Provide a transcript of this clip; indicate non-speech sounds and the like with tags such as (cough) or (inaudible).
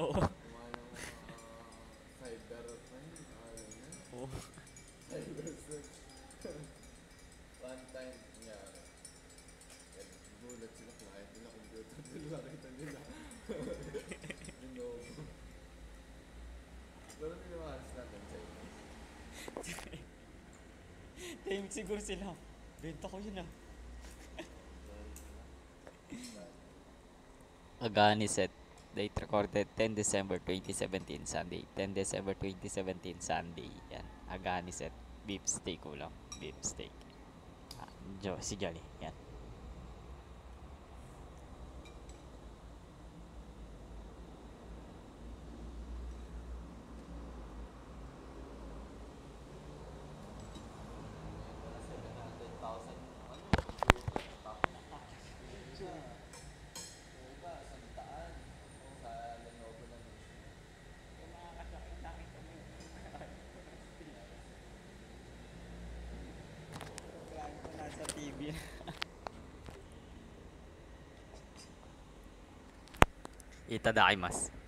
Oo. Cyber, yun? Oo. Cyber sex. One time, nangyari. Gulat sila client nila, computer nila, nakita nila. Yung logo. Pero hindi naman alas natin sa inyo. Tahimik siguro sila. Benta ko yun ah. Agani set. Date recorded 10 December 2017 Sunday. 10 December 2017 Sunday. Yan. Agani set. Beef steak ulam. Beef steak. Ah, Jo, si Jolly. Yan. (laughs) いただきます。